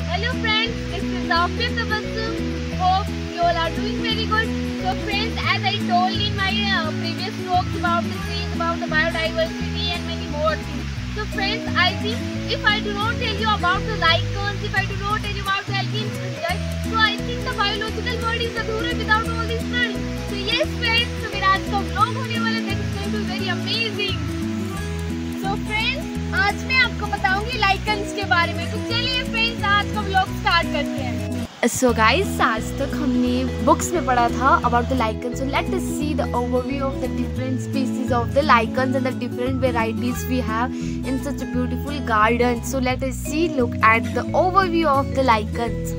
Hello friends, this is Afia Tabassum. Hope you all are doing very good. So friends, as I told in my uh, previous vlogs about the trees, about the biodiversity and many more things. So friends, I think if I do not tell you about the lichens, if I do not tell you about the algae so I think the biological world is adhura without all these plants. So yes friends, so मेरा आज का vlog होने वाला है that is going to be very amazing. आज मैं आपको बताऊँगी लाइकन्स के बारे में। तो चलिए फ्रेंड्स आज का व्लॉग स्टार्ट करते हैं। सो गाइस आज तक हमने बुक्स में पढ़ा था about the lichen so let us see the overview of the different species of the lichens and the different varieties we have in such a beautiful garden so let us see look at the overview of the lichens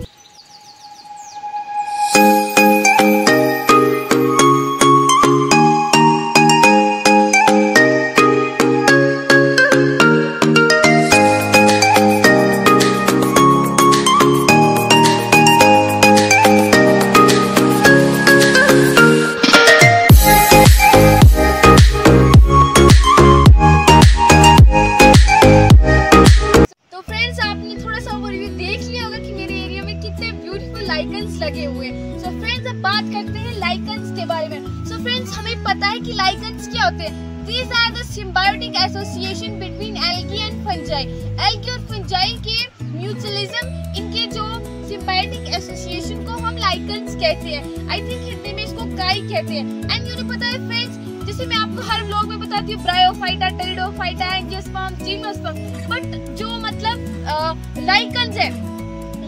हुए। So friends अब बात करते हैं lichens के बारे में। So friends हमें पता है कि लाइकन्स क्या होते हैं। These are the symbiotic association between algae and fungi algae और फंजाई के म्यूचुअलिज्म इनके जो सिम्बायोटिक एसोसिएशन को हम लाइकन्स कहते हैं। आई थिंक हिंदी में इसको काई कहते हैं। एंड मुझे पता है फ्रेंड्स जैसे मैं आपको हर व्लॉग में बताती हूँ bryophyta pteridophyta angiosperm gymnosperm but जो मतलब लाइकन्स है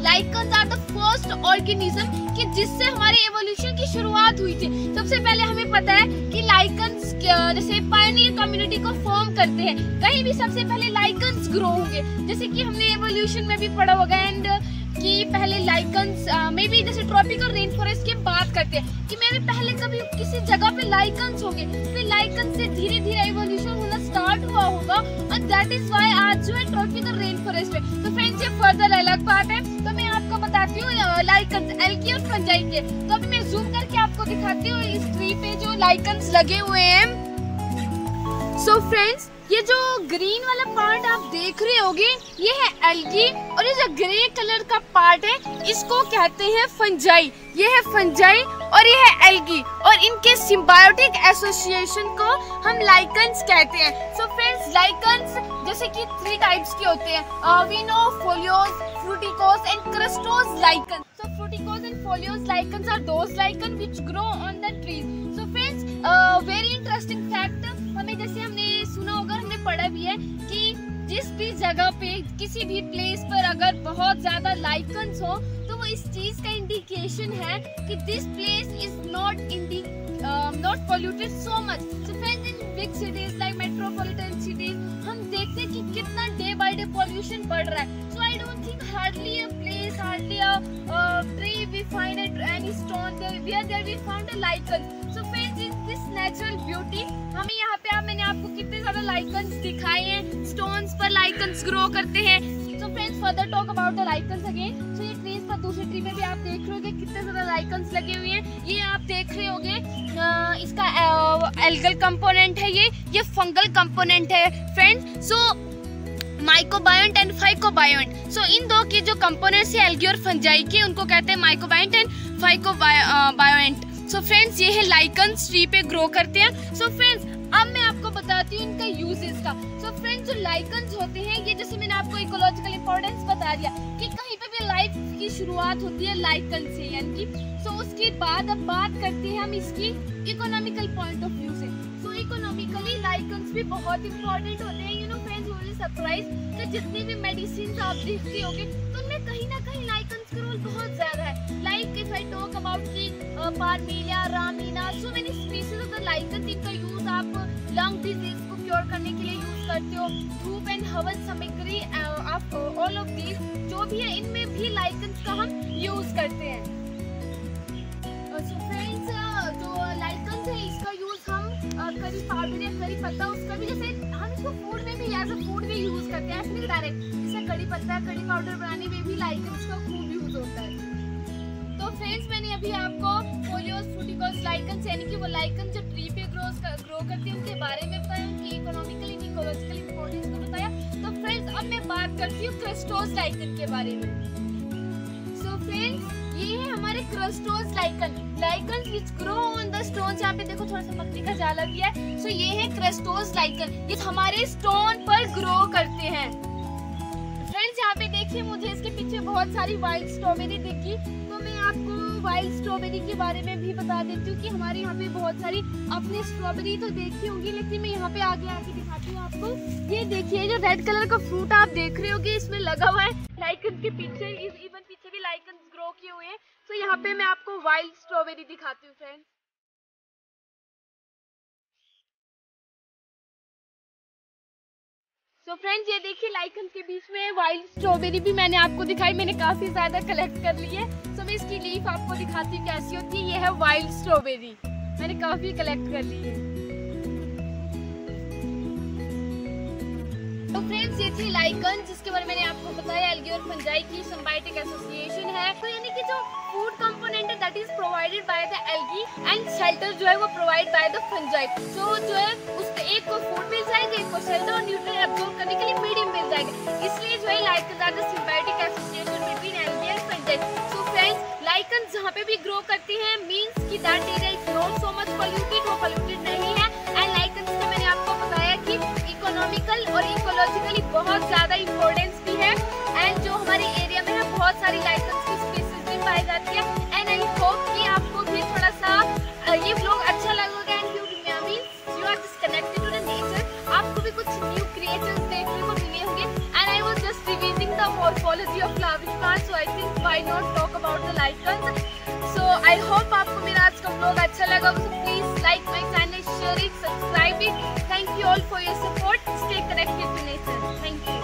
lichens are the first organism कि जिससे हमारे एवोल्यूशन की शुरुआत हुई थी। सबसे पहले हमें पता है कि लाइकन्स जैसे पायनियर कम्युनिटी को फॉर्म करते हैं। कहीं भी सबसे पहले लाइकन्स ग्रो होंगे। जैसे कि हमने एवोल्यूशन में भी पढ़ा होगा एंड कि पहले लाइकन्स में भी जैसे ट्रॉपिकल रेन फॉरेस्ट की बात करते हैं, कि मेरे पहले कभी किसी जगह पे लाइकन्स होंगे, फिर लाइकन से धीरे धीरे इवोल्यूशन होना स्टार्ट हुआ होगा एंड दैट इज़ व्हाई आज जो है ट्रॉपिकल रेन फॉरेस्ट है तो फ्रेंड्स ये फर्दर अलग बात है। तो मैं आपको बताती हूँ लाइकन्स और फंजाई के। तो अभी मैं जूम करके आपको दिखाती हूँ इस ट्री पे जो लाइकन्स लगे हुए हैं। सो so फ्रेंड्स ये जो ग्रीन वाला पार्ट आप देख रहे होगे, ये है एल्गी और ये जो ग्रे कलर का पार्ट है, इसको कहते हैं फंजाई। ये है फंजाई और ये है एल्गी और इनके सिम्बायोटिक एसोसिएशन को हम लाइकन्स कहते हैं। सो फ्रेंड्स लाइकन्स जैसे कि थ्री टाइप्स के होते हैं we know foliose fruticose and crustose lichen so fruticose and foliose lichens are those lichen which grow on the trees so friends very interesting fact हमें जैसे हमने सुना होगा, हमने पढ़ा भी है कि जिस भी जगह पे, किसी भी प्लेस पर अगर बहुत ज़्यादा लाइकन्स हो तो वो इस चीज़ का इंडिकेशन है कि this place is not the not polluted so much so friends in big cities like metropolitan cities हम देखते हैं कि कितना डे बाय डे पॉल्यूशन बढ़ रहा है। So I don't think hardly a place beauty हमें पे आप, मैंने आपको कितने लाइकन्स दिखाए हैं पर लाइकन्स ग्रो करते हैं। So friends further talk about the lichens again so ये ट्रीज पर ट्री में भी आप देख रहे होगे कितने लाइकन्स लगे हुए हैं। ये आप देख रहे होगे इसका एल्गल कंपोनेंट है ये ये फंगल कंपोनेंट है friends so mycobiont and phycobiont so इन दो के जो कंपोनेंट्स है एल्गी और फंजाई के, उनको कहते हैं mycobiont and phycobiont so friends ये है लाइकन्स ट्री पे ग्रो करते हैं. सो so फ्रेंड्स अब मैं आपको बताती हूँ इनका यूजेस का. सो so फ्रेंड्स जो लाइकन्स होते हैं, ये जैसे मैंने आपको इकोलॉजिकल इंपॉर्टेंस बता दिया कि कहीं पे भी लाइफ की शुरुआत होती है लाइकन से, यानी कि सो उसके बाद अब बात करते हैं हम इसकी इकोनॉमिकल पॉइंट ऑफ़ व्यू से. सो इकोनॉमिकली लाइकन्स भी बहुत इंपॉर्टेंट होते हैं. You know friends you surprise कि जितनी भी मेडिसिन आप देखते होगे की Parmelia रामीना so many species of the lichen इनका यूज़ आप लंग डिज़ीज़ को क्योर करने के लिए यूज़ करते हो। धूप एंड हवन सामग्री आप ऑल ऑफ़ दीज जो भी है, इनमें भी लाइकन्स का हम यूज़ करते हैं। सो फ्रेंड्स जो है, इसका यूज़ हम करी पाउडर या करी पत्ता, उसका भी जैसे हम इसको फ़ूड में भी एज अ फ़ूड यूज़ करते हैं। ऐसे डायरेक्ट जैसे पत्ता पाउडर बनाने में भी लाइकन्स का खूब यूज़ होता है। तो फ्रेंड्स मैंने अभी आपको फोलियोस फ्रूटिकोस लाइकन्स यानी कि वो लाइकन जो ट्री पे कर, ग्रो करते हैं उनके बारे में बताया उनकी इकोनॉमिकल इकोलॉजिकल इंपॉर्टेंस को बताया। तो फ्रेंड्स अब मैं बात करती हूँ क्रिस्टोस लाइकन के बारे में। सो so, फ्रेंड्स ये है हमारे crustose lichen lichen which grow on the stone यहाँ पे देखो थोड़ा सा मक्खी का जाला भी है। सो so, ये है क्रस्टोस लाइकन ये हमारे स्टोन पर ग्रो करते हैं। यहाँ पे देखिए मुझे इसके पीछे बहुत सारी वाइल्ड स्ट्रॉबेरी दिखी। तो मैं आपको वाइल्ड स्ट्रॉबेरी के बारे में भी बता देती हूँ कि हमारे यहाँ पे बहुत सारी अपनी स्ट्रॉबेरी तो देखी होंगी, लेकिन मैं यहाँ पे आगे आके दिखाती हूँ आपको। ये देखिए जो रेड कलर का फ्रूट आप देख रहे होगे, इसमें लगा हुआ है लाइकन के पीछे इवन पीछे भी लाइकन ग्रो किए हुए हैं। तो यहाँ पे मैं आपको वाइल्ड स्ट्रॉबेरी दिखाती हूँ फ्रेंड्स सो so फ्रेंड्स ये देखिए लाइकन के बीच में वाइल्ड स्ट्रॉबेरी भी मैंने आपको दिखाई, मैंने काफ़ी ज़्यादा कलेक्ट कर ली है। सो so मैं इसकी लीफ आपको दिखाती हूँ कैसी होती है। ये है वाइल्ड स्ट्रॉबेरी मैंने काफ़ी कलेक्ट कर ली है। तो फ्रेंड्स ये थी लाइकन जिसके बारे में मैंने आपको बताया एल्गी और फंजाई की सिम्बायोटिक एसोसिएशन है। तो यानी कि जो फ़ूड कंपोनेंट है that is provided by the algae and shelter जो है वो प्रोवाइड बाय द फंजाई तो जो है उस एक को फ़ूड मिल जाएगा, एक को शेल्टर और न्यूट्रिएंट एब्जॉर्ब करने के लिए मीडियम मिल जाएगा. इसलिए जो है lichen are the symbiotic association between algae and fungi so friends lichen जहाँ पे भी ग्रो करती है मींस कि that area is not so much polluted वो पोल्यूटेड नहीं है. एंड लाइकन से मैंने आपको बताया कि इकोनॉमिकल और इकोलॉजिकली बहुत ज़्यादा the morphology of flowering plants so I think why not talk about the lichens so I hope आपको मेरा आज का ब्लॉग अच्छा लगा so please like my channel share it subscribe it thank you all for your support stay connected to nature thank you